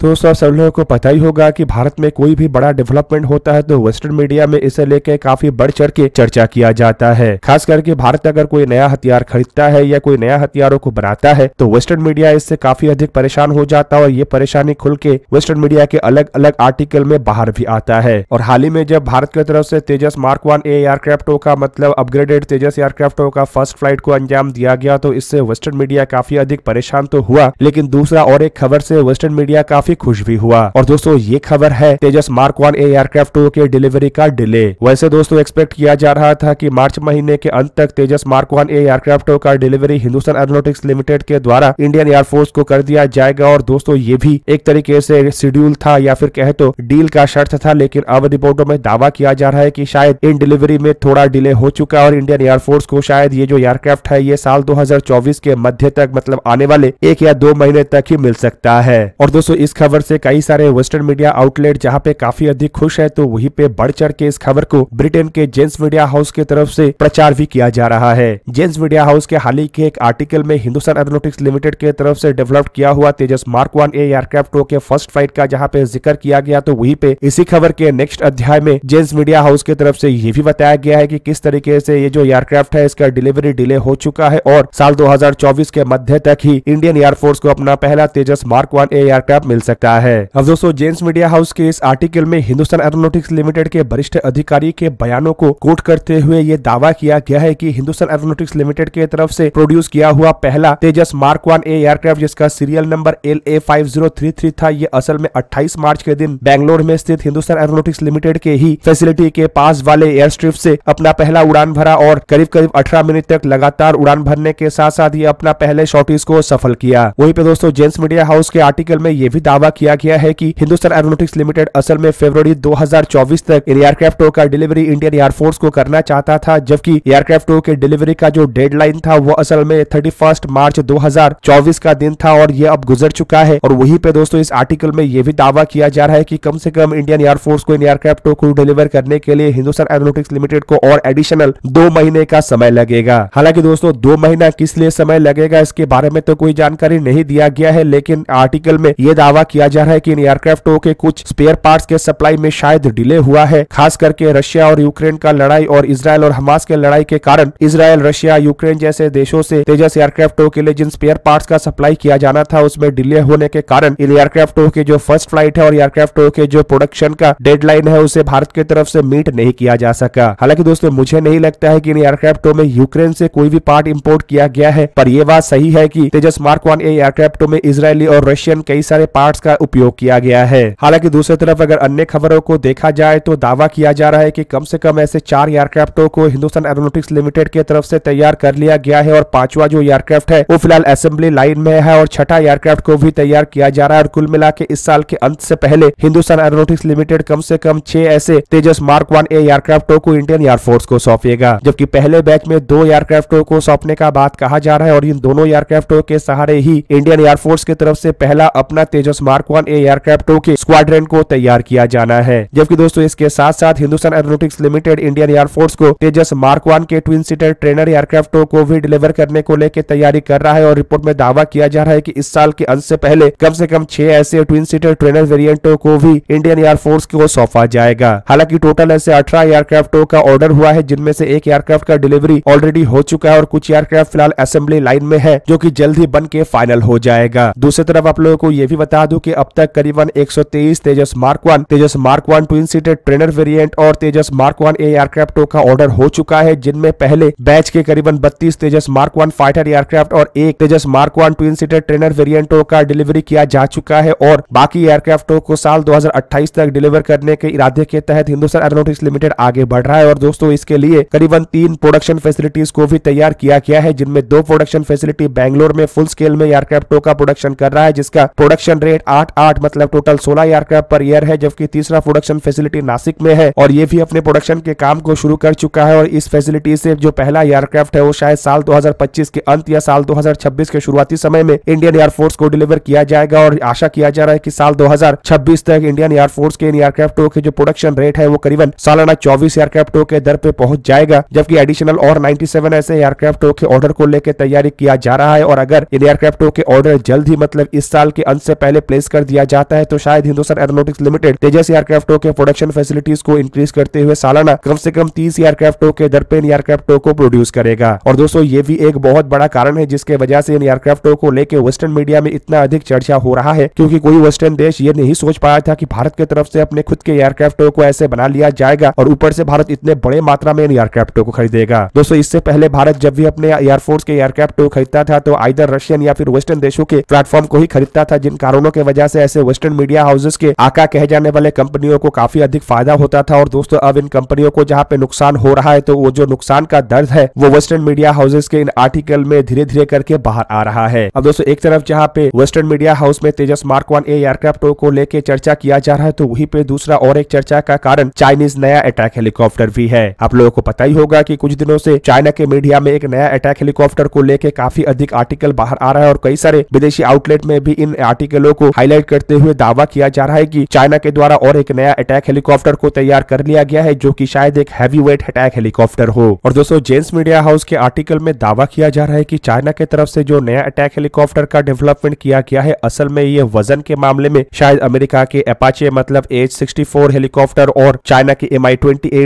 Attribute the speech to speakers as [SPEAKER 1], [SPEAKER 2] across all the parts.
[SPEAKER 1] तो दोस्तों सब लोगों को पता ही होगा कि भारत में कोई भी बड़ा डेवलपमेंट होता है तो वेस्टर्न मीडिया में इसे लेकर काफ़ी बढ़ चढ़ के चर्चा किया जाता है। खास करके भारत अगर कोई नया हथियार खरीदता है या कोई नया हथियारों को बनाता है तो वेस्टर्न मीडिया इससे काफ़ी अधिक परेशान हो जाता है और ये परेशानी खुल के वेस्टर्न मीडिया के अलग अलग आर्टिकल में बाहर भी आता है। और हाल ही में जब भारत की तरफ़ से तेजस मार्क वन ए एयरक्राफ्टो का मतलब अपग्रेडेड तेजस एयरक्राफ्टो का फ़र्स्ट फ़्लाइट को अंजाम दिया गया तो इससे वेस्टर्न मीडिया काफ़ी अधिक परेशान तो हुआ। लेकिन दूसरा और एक खबर से वेस्टर्न मीडिया काफ़ी खुश भी हुआ। और दोस्तों, ये खबर है, तेजस मार्क वन एयरक्राफ्ट के डिलीवरी का डिले। वैसे दोस्तों एक्सपेक्ट किया जा रहा था कि मार्च महीने के अंत तक तेजस मार्क वन एयरक्राफ्ट का डिलीवरी हिंदुस्तान एरोनोटिक्स लिमिटेड के द्वारा इंडियन एयरफोर्स को कर दिया जाएगा। और दोस्तों, ये भी एक तरीके से शेड्यूल था या फिर कहे तो डील का शर्त था, लेकिन अब रिपोर्टों में दावा किया जा रहा है कि शायद इन डिलीवरी में थोड़ा डिले हो चुका है और इंडियन एयरफोर्स को शायद ये जो एयरक्राफ्ट है, ये साल 2024 के मध्य तक मतलब आने वाले एक या दो महीने तक ही मिल सकता है। और दोस्तों, इस खबर से कई सारे वेस्टर्न मीडिया आउटलेट जहाँ पे काफ़ी अधिक खुश है तो वहीं पे बढ़ चढ़ के इस खबर को ब्रिटेन के जेंस मीडिया हाउस की तरफ़ से प्रचार भी किया जा रहा है। जेंस मीडिया हाउस के हाल ही के एक आर्टिकल में हिंदुस्तान एरोनोटिक्स लिमिटेड के तरफ़ से डेवलप किया हुआ तेजस मार्क वन एयरक्राफ्ट के फ़र्स्ट फ़्लाइट का जहाँ पे ज़िक्र किया गया तो वहीं पे इसी खबर के नेक्स्ट अध्याय में जेंस मीडिया हाउस की तरफ़ से ये भी बताया गया है कि किस तरीके से ये जो एयरक्राफ्ट है, इसका डिलीवरी डिले हो चुका है और साल 2024 के मध्य तक ही इंडियन एयरफोर्स को अपना पहला तेजस मार्क वन एयरक्राफ्ट मिल सकता है। अब दोस्तों जेंस मीडिया हाउस के इस आर्टिकल में हिंदुस्तान एरोनोटिक्स लिमिटेड के वरिष्ठ अधिकारी के बयानों को कोट करते हुए ये दावा किया गया है की हिंदुस्तान एरोनोटिक्स लिमिटेड के तरफ़ से प्रोड्यूस किया हुआ पहला तेजस मार्क वन एयरक्राफ्ट जिसका serial number L A five zero three three था, ये असल में अट्ठाईस मार्च के दिन बैंगलोर में स्थित हिंदुस्तान एरोनोटिक्स लिमिटेड के ही फैसिलिटी के पास वाले एयर स्ट्रिप से अपना पहला उड़ान भरा और करीब करीब 18 मिनट तक लगातार उड़ान भरने के साथ साथ ये अपना पहले शॉर्टिस को सफल किया। वहीं पे दोस्तों जेंस मीडिया हाउस के आर्टिकल में ये भी दावा किया गया है कि हिंदुस्तान एरोनोटिक्स लिमिटेड असल में फरवरी 2024 तक इन एयरक्राफ्टों का डिलीवरी इंडियन एयरफोर्स को करना चाहता था, जबकि एयरक्राफ्टों के डिलीवरी का जो डेडलाइन था, वो असल में थर्टी मार्च दो हज़ार चौबीस का दिन था और ये अब गुजर चुका है। और वही पे दोस्तों, इस आर्टिकल में ये भी दावा किया जा रहा है की कम से कम इंडियन एयरफोर्स को इन एयरक्राफ्टों को डिलीवर करने के लिए हिंदुस्तान एरोनोटिक्स लिमिटेड को और एडिशनल दो महीने का समय लगेगा। हालाँकि दोस्तों, दो महीना किस लिए समय लगेगा, इसके बारे में तो कोई जानकारी नहीं दिया गया है, लेकिन आर्टिकल में यह दावा किया जा रहा है कि इन एयरक्राफ्टों के कुछ स्पेयर पार्ट्स के सप्लाई में शायद डिले हुआ है, खास करके रशिया और यूक्रेन का लड़ाई और इसराइल और हमास के लड़ाई के कारण इसराइल, रशिया, यूक्रेन जैसे देशों से तेजस एयरक्राफ्टों के लिए जिन स्पेयर पार्ट्स का सप्लाई किया जाना था, उसमें डिले होने के कारण इन एयरक्राफ्टों के जो फ़र्स्ट फ़्लाइट है और एयरक्राफ्टों के जो प्रोडक्शन का डेडलाइन है, उसे भारत की तरफ़ से मीट नहीं किया जा सका। हालाँकि दोस्तों, मुझे नहीं लगता है कि इन एयरक्राफ्टों में यूक्रेन से कोई भी पार्ट इंपोर्ट किया गया है, पर यह बात सही है कि तेजस मार्क वन एयरक्राफ्टों में इसराइली और रशियन कई सारे पार्ट्स का उपयोग किया गया है। हालाँकि दूसरी तरफ़ अगर अन्य खबरों को देखा जाए तो दावा किया जा रहा है कि कम से कम ऐसे चार एयरक्राफ्टों को हिंदुस्तान एरोनोटिक्स लिमिटेड की तरफ़ से तैयार कर लिया गया है और पांचवा जो एयरक्राफ्ट है, वो फ़िलहाल असेंबली लाइन में है और छठा एयरक्राफ्ट को भी तैयार किया जा रहा है और कुल मिला के इस साल के अंत से पहले हिंदुस्तान एरोनोटिक्स लिमिटेड कम से कम छह ऐसे तेजस मार्क वन ए एयरक्राफ्टों को इंडियन एयरफोर्स को सौंपेगा, जबकि पहले बैच में दो एयरक्राफ्टों को सौंपने का बात कहा जा रहा है और इन दोनों एयरक्राफ्टों के सहारे ही इंडियन एयरफोर्स की तरफ़ से पहला अपना तेजस मार्क वन एयरक्राफ्टों के स्क्वाड्रन को तैयार किया जाना है। जबकि दोस्तों, इसके साथ साथ Hindustan aeronautics limited, Indian air force को तेजस मार्क वन के ट्विन सीटर ट्रेनर एयरक्राफ्टों को भी डिलीवर करने को लेकर तैयारी कर रहा है और रिपोर्ट में दावा किया जा रहा है की इस साल के अंत से पहले कम से कम छह ऐसे ट्विन सीटर ट्रेनर वेरिएंटों को भी इंडियन एयरफोर्स को सौंपा जाएगा। हालाँकि टोटल ऐसे अठारह एयरक्राफ्टों का ऑर्डर हुआ है, जिनमें से एक एयरक्राफ्ट का डिलीवरी ऑलरेडी हो चुका है और कुछ एयरक्राफ्ट फ़िलहाल असेंबली लाइन में है, जो कि जल्द ही बन के फाइनल हो जाएगा। दूसरी तरफ़ आप लोगों को यह भी बता दूँ कि अब तक करीबन 123 Tejas mark one, Tejas mark one twin seater trainer variant और तेजस मार्क वन ए एयरक्राफ्टों का ऑर्डर हो चुका है, जिनमें पहले बैच के करीबन 32 Tejas mark one fighter aircraft और एक Tejas mark one twin seater trainer वेरिएंटों का डिलीवरी किया जा चुका है और बाकी एयरक्राफ्टों को साल 2028 तक डिलीवर करने के इरादे के तहत हिंदुस्तान एरोनोटिक्स लिमिटेड आगे बढ़ रहा है और दोस्तों, इसके लिए करीबन तीन प्रोडक्शन फैसिलिटीज़ को भी तैयार किया गया है, जिनमें दो प्रोडक्शन फैसिलिटी बैंगलोर में फुल स्केल में एयरक्राफ्टों का प्रोडक्शन कर रहा है, जिसका प्रोडक्शन रेट आठ आठ मतलब टोटल सोलह एयरक्राफ्ट पर ईयर है, जबकि तीसरा प्रोडक्शन फैसिलिटी नासिक में है और ये भी अपने प्रोडक्शन के काम को शुरू कर चुका है और इस फैसिलिटी से जो पहला एयरक्राफ्ट है, वो शायद साल 2025 के अंत या साल 2026 के शुरुआती समय में इंडियन एयरफोर्स को डिलीवर किया जाएगा और आशा किया जा रहा है की साल 2026 तक इंडियन एयरफोर्स के इन एयरक्राफ्टों के जो प्रोडक्शन रेट है, वो करीबन सालाना 24 एयरक्राफ्टों के दर पे पहुँच जाएगा, जबकि एडिशनल और 97 ऐसे एयरक्राफ्टों के ऑर्डर को लेकर तैयारी किया जा रहा है और अगर इन एयरक्राफ्टों के ऑर्डर जल्द ही मतलब इस साल के अंत से पहले प्लेस कर दिया जाता है तो शायद हिंदुस्तान एरोनोटिक्स लिमिटेड तेजस एयरक्राफ्टों के प्रोडक्शन फैसिलिटीज़ को इंक्रीज करते हुए सालाना कम से कम तीस एयरक्राफ्टों के दर पे इन एयरक्राफ्टों को प्रोड्यूस करेगा। और दोस्तों, ये भी एक बहुत बड़ा कारण है, जिसके वजह से इन एयरक्राफ्टों को लेकर वेस्टर्न मीडिया में इतना अधिक चर्चा हो रहा है, क्योंकि कोई वेस्टर्न देश ये नहीं सोच पाया था कि भारत की तरफ़ से अपने खुद के एयरक्राफ्टों को ऐसे बना लिया जाएगा और ऊपर से भारत इतने बड़े मात्रा में इन एयरक्राफ्टों को खरीदेगा। दोस्तों, इससे पहले भारत जब भी अपने एयरफोर्स के एयरक्राफ्ट खरीदता था तो आइधर रशियन या फिर वेस्टर्न देशों के प्लेटफॉर्म को ही खरीदता था, जिन कारणों की वजह से ऐसे वेस्टर्न मीडिया हाउसेस के आका कहे जाने वाले कंपनियों को काफ़ी अधिक फ़ायदा होता था। और दोस्तों, अब इन कंपनियों को जहाँ पे नुकसान हो रहा है तो वो जो नुकसान का दर्द है, वो वेस्टर्न मीडिया हाउसेस के इन आर्टिकल में धीरे धीरे करके बाहर आ रहा है। अब दोस्तों, एक तरफ़ जहाँ पे वेस्टर्न मीडिया हाउस में तेजस मार्क वन एयरक्राफ्ट को लेकर चर्चा किया जा रहा है तो वही पे दूसरा और एक चर्चा का कारण चाइनीज़ नया अटैक हेलीकॉप्टर भी है। आप लोगों को पता ही होगा कि कुछ दिनों से चाइना के मीडिया में एक नया अटैक हेलीकॉप्टर को लेकर काफ़ी अधिक आर्टिकल बाहर आ रहा है, और कई सारे विदेशी आउटलेट में भी इन आर्टिकलों को हाईलाइट करते हुए दावा किया जा रहा है कि चाइना के द्वारा और एक नया अटैक हेलीकॉप्टर को तैयार कर लिया गया है, जो कि शायद एक हैवी वेट अटैक हेलीकॉप्टर हो। और दोस्तों, जेम्स मीडिया हाउस के आर्टिकल में दावा किया जा रहा है कि चाइना के तरफ़ से जो नया अटैक हेलीकॉप्टर का डेवलपमेंट किया गया है, असल में ये वज़न के मामले में शायद अमेरिका के अपाचे मतलब एच सिक्सटी हेलीकॉप्टर और चाइना के एम आई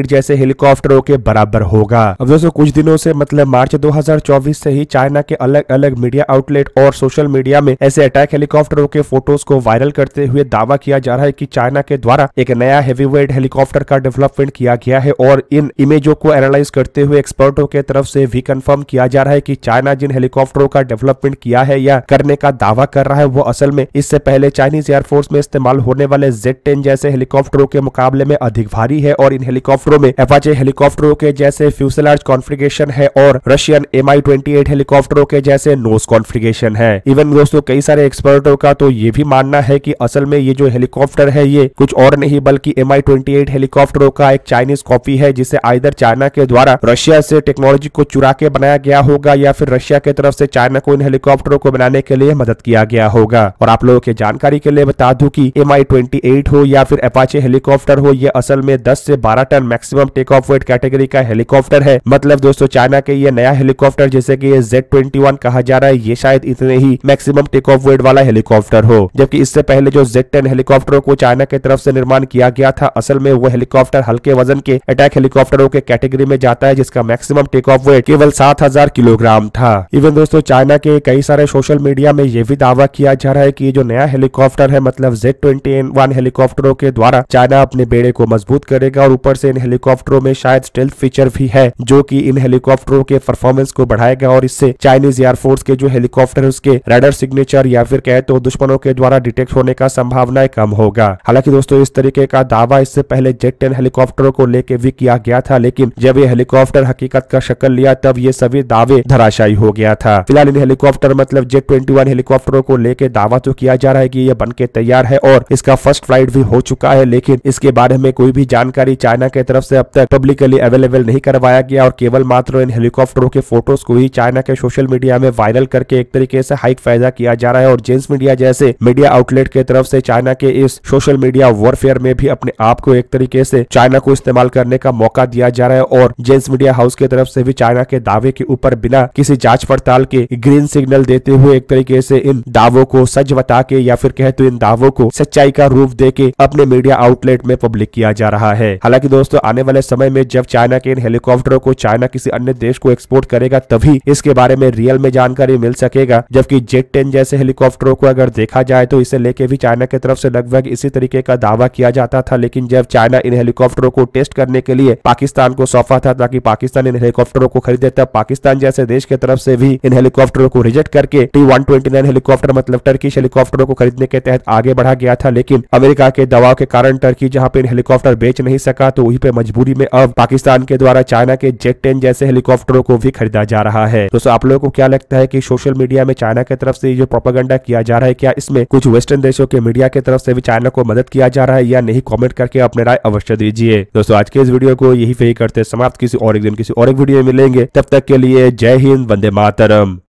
[SPEAKER 1] जैसे हेलीकॉप्टरों के बराबर होगा। अब दोस्तों, कुछ दिनों से मतलब मार्च 2024 से ही चाइना के अलग अलग मीडिया आउटलेट और सोशल मीडिया में ऐसे अटैक हेलीकॉप्टरों के फ़ोटोज़ को वायरल करते हुए दावा किया जा रहा है कि चाइना के द्वारा एक नया हेवीवेट हेलीकॉप्टर का डेवलपमेंट किया गया है और इन इमेजों को एनालाइज करते हुए एक्सपर्टों के तरफ़ से भी कंफर्म किया जा रहा है कि चाइना जिन हेलीकॉप्टरों का डेवलपमेंट किया है या करने का दावा कर रहा है, वो असल में इससे पहले चाइनीज़ एयरफोर्स में इस्तेमाल होने वाले जेड टेन जैसे हेलीकॉप्टरों के मुकाबले में अधिक भारी है और इन हेलीकॉप्टरों में एपाचे हेलीकॉप्टरों के जैसे फ्यूसलार्ज कॉन्फ़िगरेशन है और रशियन एम आई हेलीकॉप्टरों के जैसे नोज़ कॉन्फ़िगरेशन है। इवन दोस्तों, कई सारे एक्सपर्टों का तो ये भी मानना है कि असल में ये जो हेलीकॉप्टर है, ये कुछ और नहीं बल्कि एम आई हेलीकॉप्टरों का एक चाइनीज़ कॉपी है, जिसे आइधर चाइना के द्वारा रशिया से टेक्नोलॉजी को चुरा के बनाया गया होगा या फिर रशिया की तरफ़ से चाइना को इन हेलीकॉप्टरों को बनाने के लिए मदद किया गया होगा। और आप लोगों की जानकारी के लिए बता दू की एम आई हो या फिर अपाचे हेलीकॉप्टर हो, ये असल में 10 से 12 ton maximum take off weight category का हेलीकॉप्टर है। मतलब दोस्तों, चाइना के ये नया हेलीकॉप्टर, जैसे की जेड ट्वेंटी कहा जा रहा है, ये शायद इतने ही मैक्सिमम टेक ऑफ़ वेट वाला हेलीकॉप्टर हो। जबकि इससे पहले जो जेड टेन हेलीकॉप्टरों को चाइना की तरफ़ से निर्माण किया गया था, असल में वो हेलीकॉप्टर हल्के वज़न के अटैक हेलीकॉप्टरों के कैटेगरी में जाता है, जिसका मैक्सिमम टेक ऑफ़ वेट केवल सात हज़ार किलोग्राम था। इवन दोस्तों, चाइना के कई सारे सोशल मीडिया में ये भी दावा किया जा रहा है की जो नया हेलीकॉप्टर है मतलब जेड ट्वेंटी हेलीकॉप्टरों के द्वारा चाइना अपने बेड़े को मज़बूत करेगा और ऊपर से इन हेलीकॉप्टरों में शायद स्टेल्थ फीचर भी है, जो कि इन हेलीकॉप्टरों के परफॉर्मेंस को बढ़ाएगा और इससे चाइनीज़ एयरफोर्स के जो हेलीकॉप्टर उसके रेडर सिग्नेचर या फिर कहे तो दुश्मनों के द्वारा डिटेक्ट होने का संभावना कम होगा। हालाँकि दोस्तों, इस तरीके का दावा इससे पहले जेट टेन हेलीकॉप्टरों को लेकर भी किया गया था, लेकिन जब ये हेलीकॉप्टर हकीकत का शक्ल लिया, तब ये सभी दावे धराशायी हो गया था। फ़िलहाल इन हेलीकॉप्टर मतलब जेट ट्वेंटी हेलीकॉप्टरों को लेकर दावा तो किया जा रहा है की ये बन के तैयार है और इसका फ़र्स्ट फ़्लाइट भी हो चुका है, लेकिन इसके बारे में कोई भी जानकारी चाइना की तरफ़ से अब तक पब्लिकली अवेलेबल नहीं करवाया गया और केवल मात्र इन हेलीकॉप्टरों के फ़ोटोज़ को ही चाइना के सोशल मीडिया में वायरल करके एक तरीके से हाइक फ़ायदा किया जा रहा है और जेंस मीडिया जैसे मीडिया आउटलेट के तरफ़ से चाइना के इस सोशल मीडिया वॉरफेयर में भी अपने आप को एक तरीके से चाइना को इस्तेमाल करने का मौका दिया जा रहा है और जेंस मीडिया हाउस की तरफ़ से भी चाइना के दावे के ऊपर बिना किसी जाँच पड़ताल के ग्रीन सिग्नल देते हुए एक तरीके से इन दावों को सच बता के या फिर कहे तो इन दावों को सच्चाई का रूप दे के अपने मीडिया आउटलेट में पब्लिक किया जा रहा है। हालाँकि दोस्तों, आने वाले समय में जब चाइना के इन हेलीकॉप्टरों को चाइना किसी अन्य देश को एक्सपोर्ट करेगा, तभी इसके बारे में रियल में जानकारी मिल सकेगा, जबकि जेट टेन जैसे हेलीकॉप्टरों को अगर देखा जाए तो इसे लेके भी चाइना की तरफ़ से लगभग इसी तरीके का दावा किया जाता था। लेकिन जब चाइना इन हेलीकॉप्टरों को टेस्ट करने के लिए पाकिस्तान को सौंपा था, ताकि पाकिस्तान इन हेलीकॉप्टरों को खरीदे, तब पाकिस्तान जैसे देश की तरफ़ से भी इन हेलीकॉप्टरों को रिजेक्ट करके टी हेलीकॉप्टर मतलब टर्किश हेलीकॉप्टरों को खरीदने के तहत आगे बढ़ा गया था। लेकिन अमेरिका के दबाव के कारण टर्की जहाँ पे इन हेलीकॉप्टर बेच नहीं सका तो वहीं पे मजबूरी में अब पाकिस्तान के द्वारा चाइना के जेट टेन जैसे हेलीकॉप्टरों को भी खरीदा जा रहा है। दोस्तों, आप लोगों को क्या लगता है कि सोशल मीडिया में चाइना की तरफ़ से जो प्रोपागंडा किया जा रहा है, क्या इसमें कुछ वेस्टर्न देशों के मीडिया के तरफ़ ऐसी भी चाइना को मदद किया जा रहा है या नहीं कॉमेंट करके अपने राय अवश्य दीजिए। दोस्तों, आज के इस वीडियो को यही पे करते समाप्त किसी और एक दिन किसी और एक वीडियो में मिलेंगे। तब तक के लिए जय हिंद, वंदे मातरम।